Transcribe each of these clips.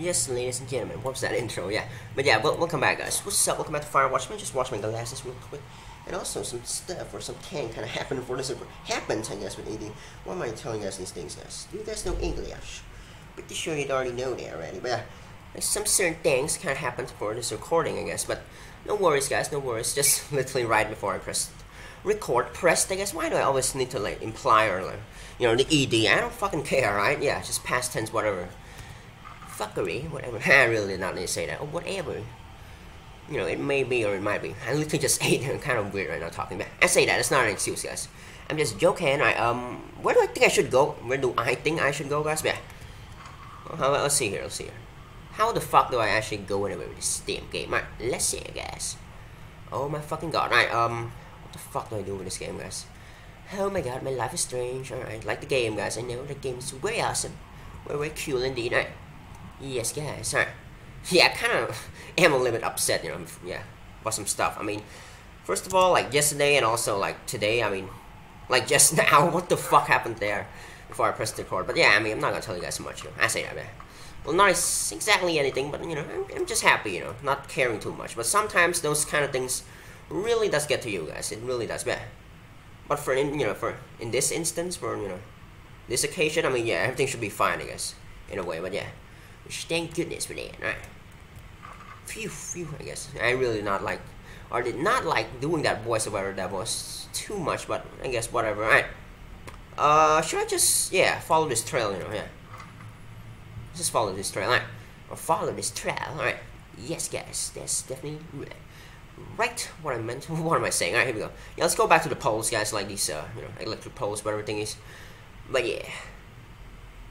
Yes, ladies and gentlemen, what was that intro? Yeah, but yeah, wel- welcome back, guys. What's up? Welcome back to Firewatch, man. Just watch my glasses real quick, and also some stuff or some can kind of happened for this. Happened, I guess, with AD. Why am I telling you guys these things, guys? You guys know English? Pretty sure you'd already know that already, but yeah, there's some certain things kind of happened for this recording, I guess. But no worries, guys. No worries. Just literally right before I pressed record, pressed. I guess. Why do I always need to like imply or like, you know, the ed? I don't fucking care, right? Yeah, just past tense, whatever fuckery, whatever. I really did not need to say that, or whatever. You know, it may be or it might be. I literally just ate. I'm kind of weird right now talking back. I say that. It's not an excuse, guys. I'm just joking. I um, where do I think I should go? Where do I think I should go, guys? Yeah. Well, let's see here. Let's see here. How the fuck do I actually go anywhere with this damn game? Right, let's see, guys. Oh my fucking god. Right, um, what the fuck do I do with this game, guys? Oh my god, my life is strange. Alright, like the game, guys. I know the game is very awesome. Very, very cool indeed. Right. Yes, guys. Alright. Yeah, I kind of am a little bit upset, you know, yeah, about some stuff. I mean, first of all, like yesterday and also like today, I mean, like just now, what the fuck happened there before I pressed the record? But yeah, I mean, I'm not gonna tell you guys much, you know. I say that, man. Well, not exactly anything, but you know, I'm, I'm just happy, you know, not caring too much. But sometimes those kind of things really does get to you guys. It really does, yeah. But for in, you know, for in this instance, for you know, this occasion, I mean, yeah, everything should be fine, I guess, in a way. But yeah. Thank goodness for that. Right. Phew, phew, I guess. I really did not like, or did not like doing that voiceover. That was too much, but I guess whatever. Right. Uh, should I just, yeah, follow this trail, you know, yeah. Just follow this trail, right? Or follow this trail, alright. Yes, guys, that's definitely right. Right, what I meant, what am I saying? Alright, here we go. Yeah, let's go back to the poles, guys, like these, uh, you know, electric poles, where everything is. But yeah,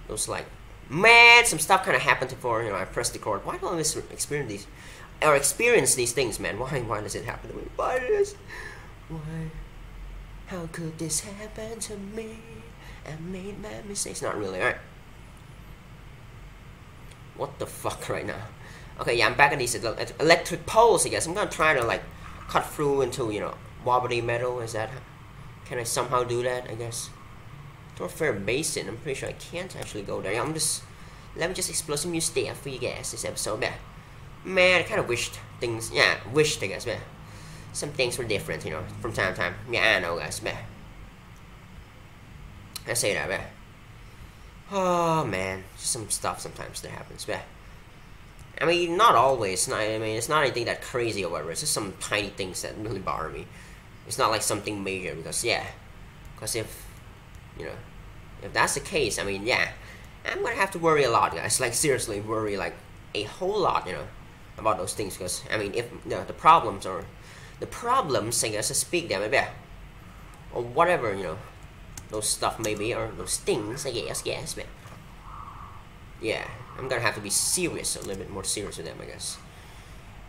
those like man, some stuff kind of happened before you know I pressed record. Why do I experience these or experience these things, man? Why why does it happen to me? Why does why? How could this happen to me? I made my mistakes. Not really, alright. What the fuck right now? Okay, yeah, I'm back at these electric poles. I guess I'm gonna try to like cut through into you know wobbly metal. Is that? Can I somehow do that? I guess. Fair Basin. I'm pretty sure I can't actually go there. I'm just let me just explore some new stuff for you guys this episode. Man, man, I kind of wished things. Yeah, wished I guess. Man, some things were different, you know, from time to time. Yeah, I know, guys. Man, I say that, man. Oh man, just some stuff sometimes that happens, man. I mean, not always. Not, I mean, it's not anything that crazy or whatever. It's just some tiny things that really bother me. It's not like something major because yeah, because if you know if that's the case, I mean, yeah, I'm gonna have to worry a lot, guys. Like seriously, worry like a whole lot, you know, about those things. Because I mean, if you know, the problems or the problems, I guess, I speak them, maybe, or whatever, you know, those stuff maybe, or those things, I guess, yes, man. Yeah, I'm gonna have to be serious, a little bit more serious with them, I guess.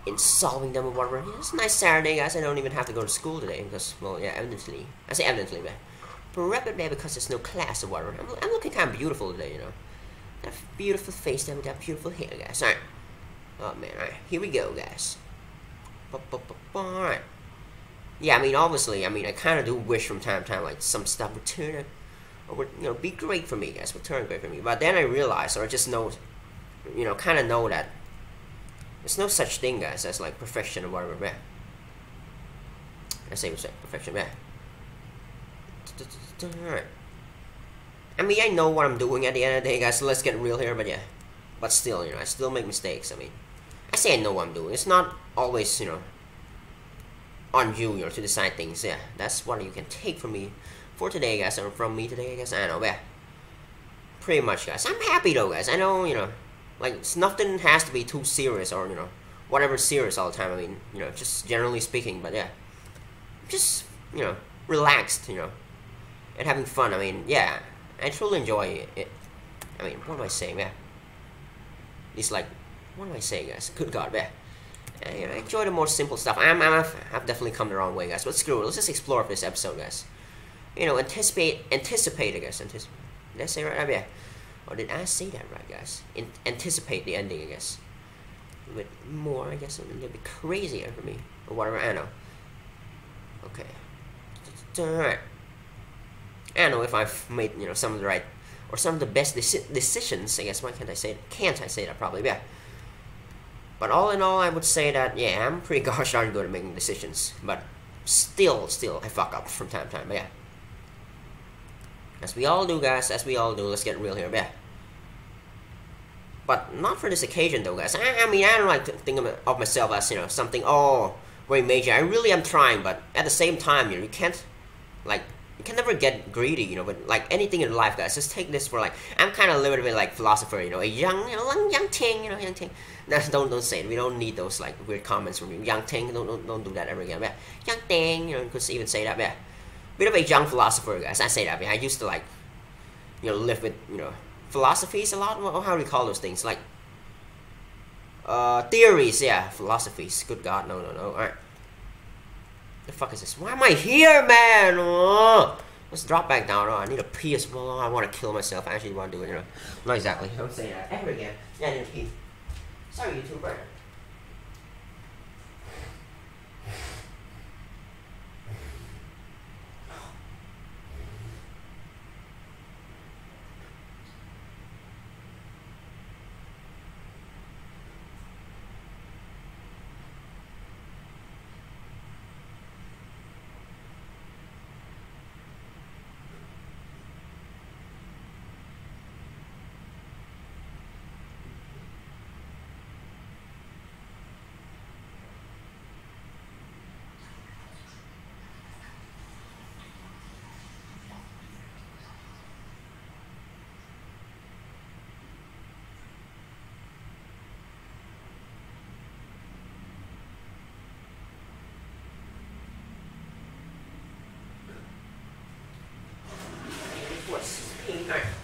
In solving them or whatever. Yeah, it's a nice Saturday, guys. I don't even have to go to school today because, well, yeah, evidently. I say evidently, man. Probably because there's no class or whatever. I'm, I'm looking kind of beautiful today, you know. That beautiful face with that beautiful hair, guys. Alright. Oh, man. Alright. Here we go, guys. Alright. Yeah, I mean, obviously, I mean, I kind of do wish from time to time, like, some stuff would turn, up, or would, you know, be great for me, guys, would turn great for me. But then I realized, or I just know, you know, kind of know that there's no such thing, guys, as, like, perfection or whatever, man. I say perfection, man. I mean, I know what I'm doing at the end of the day, guys, so let's get real here, but yeah. But still, you know, I still make mistakes, I mean. I say I know what I'm doing. It's not always, you know, on you, you know, to decide things, yeah. That's what you can take from me for today, guys, or from me today, I guess. I know, yeah. Pretty much, guys. I'm happy, though, guys. I know, you know, like, nothing has to be too serious or, you know, whatever serious all the time. I mean, you know, just generally speaking, but yeah. Just, you know, relaxed, you know and having fun. I mean, yeah, I truly enjoy it. I mean, what am I saying, man? It's like, what am I saying, guys? Good God, man. I, enjoy the more simple stuff. I'm, I'm, I've definitely come the wrong way, guys. But screw it. Let's just explore this episode, guys. You know, anticipate, anticipate, I guess. Anticipate. Did I say right? Oh, yeah. Or did I say that right, guys? In, anticipate the ending, I guess. A bit more, I guess, little bit crazier for me. Or whatever, I know. Okay. Alright. I don't know if I've made you know some of the right or some of the best deci- decisions. I guess why can't I say it? Can't I say that? Probably yeah. But all in all, I would say that yeah, I'm pretty gosh darn good at making decisions. But still, still, I fuck up from time to time. But yeah, as we all do, guys. As we all do. Let's get real here. But yeah. But not for this occasion, though, guys. I, I mean, I don't like to think of, of myself as you know something oh very major. I really am trying, but at the same time, you know, you can't like you can never get greedy, you know, but like anything in life, guys, just take this for like, I'm kind of a little bit like philosopher, you know, a young, you know, young ting, you know, young ting. No, don't, don't say it. We don't need those like weird comments from you. Young ting, don't, don't, don't do that ever again. Yeah. Young ting, you know, you could even say that, yeah. Bit of a young philosopher, guys. I say that. I used to like, you know, live with, you know, philosophies a lot. How do we call those things? Like, uh, theories, yeah, philosophies. Good God, no, no, no. All right. What the fuck is this? Why am I here, man? Oh, let's drop back down. Oh, I need a pee as well. I want to kill myself. I actually want to do it, you know. Not exactly. Don't say that ever again. Yeah, I need a pee. Sorry, YouTuber.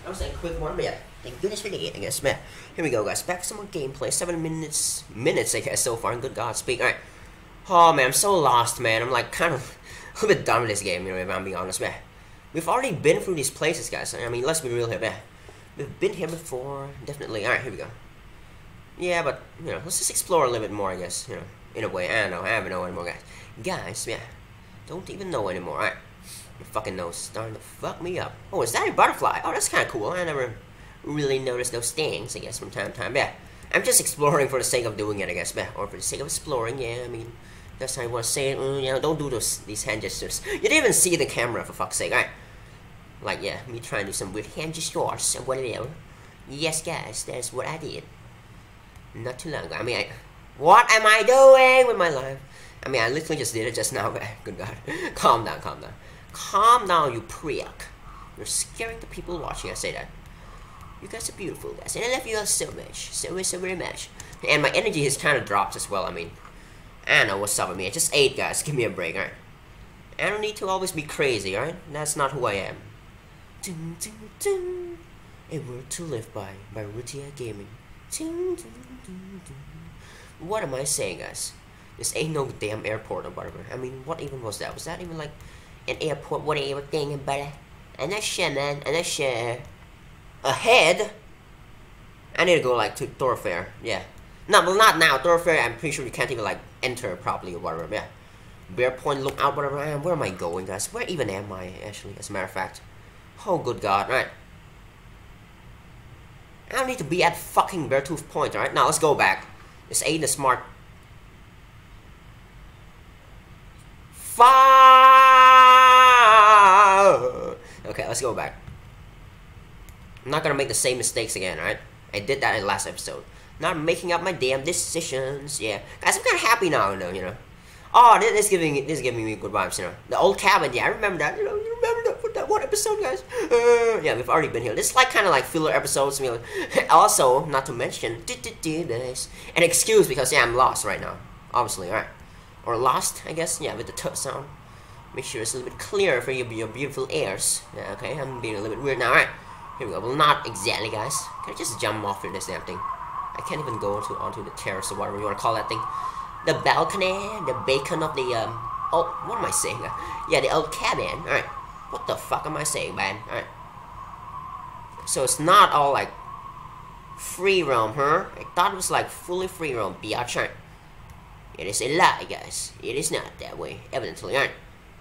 Alright, quick one, but yeah, thank goodness for the I guess. Man, here we go, guys. Back to some more gameplay. Seven minutes, minutes, I guess, so far. And good God, speak. Alright. Oh, man, I'm so lost, man. I'm like kind of a little bit done with this game, you know, if I'm being honest, man. We've already been through these places, guys. I mean, let's be real here, man. We've been here before, definitely. Alright, here we go. Yeah, but, you know, let's just explore a little bit more, I guess, you know, in a way. I don't know, I haven't know anymore, guys. Guys, yeah, don't even know anymore. Alright. Your fucking nose starting to fuck me up. Oh, is that a butterfly? Oh, that's kind of cool. I never really noticed those stings, I guess, from time to time. Yeah, I'm just exploring for the sake of doing it, I guess. Yeah, or for the sake of exploring, yeah, I mean, that's how I want to say it. Mm, know, don't do those these hand gestures. You didn't even see the camera, for fuck's sake. Alright. Like, yeah, me trying to do some weird hand gestures and whatever. Yes, guys, that's what I did. Not too long ago. I mean, I, what am I doing with my life? I mean, I literally just did it just now. Good God. calm down, calm down. Calm down, you prick. You're scaring the people watching. I say that. You guys are beautiful, guys, and I love you all so much, so so very much. And my energy has kind of dropped as well. I mean, I know what's up with me. I just ate, guys. Give me a break, alright? I don't need to always be crazy, alright? That's not who I am. Dun, dun, dun. A word to live by by Rithyya Gaming. Dun, dun, dun, dun. What am I saying, guys? This ain't no damn airport or whatever. I mean, what even was that? Was that even like an airport, whatever thing about it. And that's shit, man. And that's shit. Ahead. I need to go like to Thorofare. Yeah. No, well not now. Thorofare. I'm pretty sure you can't even like enter properly or whatever. Yeah. Bear point, look out, whatever I am. Where am I going, guys? Where even am I, actually, as a matter of fact? Oh, good God, right. I don't need to be at fucking Beartooth Point, alright? Now, let's go back. This ain't a smart... Fuck! Okay, let's go back. I'm not gonna make the same mistakes again, alright? I did that in the last episode. Not making up my damn decisions. Yeah, guys, I'm kind of happy now, know. You know. Oh, this, is giving this is giving me good vibes, you know. The old cabin, yeah, I remember that. You know, you remember that, for that one episode, guys? Uh, yeah, we've already been here. This is like kind of like filler episodes. Know. also, not to mention, this an excuse because yeah, I'm lost right now. Obviously, alright, or lost, I guess. Yeah, with the t sound. Make sure it's a little bit clearer for your, your beautiful ears. Yeah, okay, I'm being a little bit weird now. Alright, here we go. Well, not exactly, guys. Can I just jump off of this damn thing? I can't even go onto, onto the terrace or whatever you want to call that thing. The balcony, the bacon of the, um... Oh, what am I saying? Yeah, the old cabin. Alright. What the fuck am I saying, man? Alright. So it's not all, like, free roam, huh? I thought it was, like, fully free roam, biatch. It is a lie, guys. It is not that way, evidently, alright.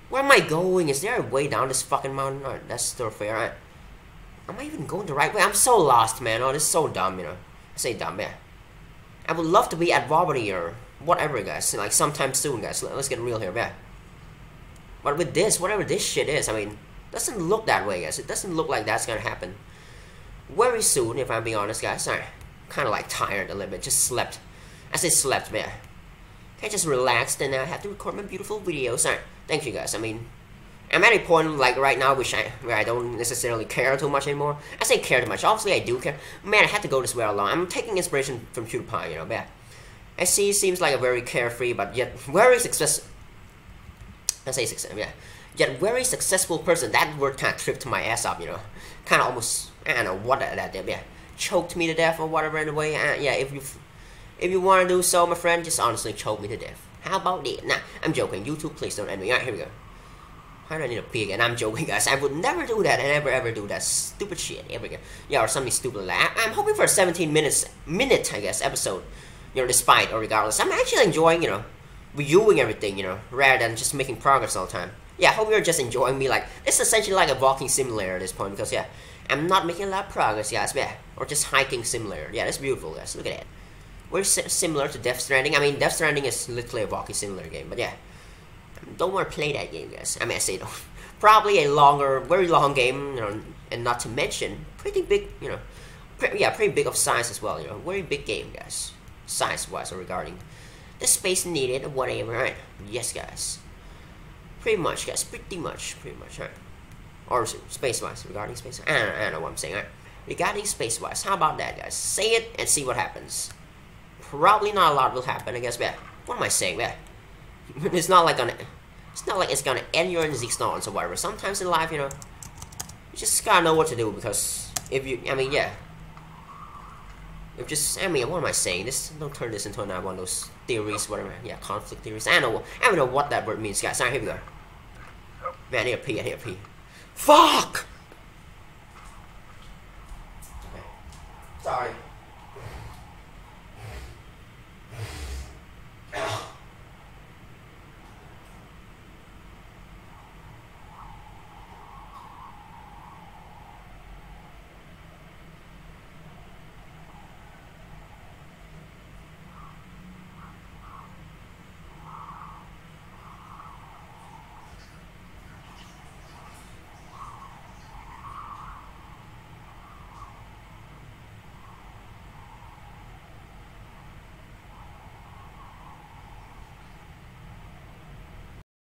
Where am I going? Is there a way down this fucking mountain? Alright, that's Thorofare, right? Am I even going the right way? I'm so lost, man. Oh, this is so dumb, you know. I say dumb, yeah. I would love to be at Robbery or whatever, guys. Like, sometime soon, guys. Let's get real here, yeah. But with this, whatever this shit is, I mean, doesn't look that way, guys. It doesn't look like that's gonna happen. Very soon, if I'm being honest, guys. I'm kind of like tired a little bit. Just slept. I say slept, man. I just relaxed and I have to record my beautiful videos. Alright, thank you guys. I mean, I'm at a point like right now which I where I don't necessarily care too much anymore. I say care too much. Obviously I do care. Man, I had to go this way along. I'm taking inspiration from PewDiePie, you know, yeah. I see seems like a very carefree but yet very success I say success, yeah. Yet very successful person. That word kind of tripped my ass up, you know. Kind of almost I don't know what that, that did, yeah. Choked me to death or whatever in a way. Uh, yeah, if you if you want to do so, my friend, just honestly choke me to death. How about it? Nah, I'm joking. YouTube, please don't end me. Alright, here we go. Why do I need a pee again? I'm joking, guys. I would never do that and never ever do that stupid shit Here we go. Yeah, or something stupid like that. I'm hoping for a 17 minutes, minute, I guess, episode. You know, despite or regardless. I'm actually enjoying, you know, reviewing everything, you know, rather than just making progress all the time. Yeah, I hope you're just enjoying me. Like, it's essentially like a walking simulator at this point because, yeah, I'm not making a lot of progress, guys. Yeah, or just hiking simulator. Yeah, that's beautiful, guys. Look at that. We're similar to Death Stranding. I mean, Death Stranding is literally a walking simulator game, but yeah. Don't want to play that game, guys. I mean, I say don't. Probably a longer, very long game, you know, and not to mention, pretty big, you know, pre yeah, pretty big of size as well, you know, very big game, guys. Size-wise, regarding the space needed, whatever, right? Yes, guys. Pretty much, guys, pretty much, pretty much, right? Or space-wise, regarding space, I don't, I don't know what I'm saying, right? Regarding space-wise, how about that, guys? Say it and see what happens. Probably not a lot will happen, I guess, but what am I saying, man? it's not like gonna, it's not like it's gonna end your existence or whatever. Sometimes in life, you know, you just gotta know what to do because if you, I mean, yeah. If just, I mean, what am I saying? This don't turn this into another one of those theories, whatever. Yeah, conflict theories. I don't know. I don't know what that word means, guys. Alright, here we go. Man, I need a pee. I need a pee. Fuck. Okay. Sorry.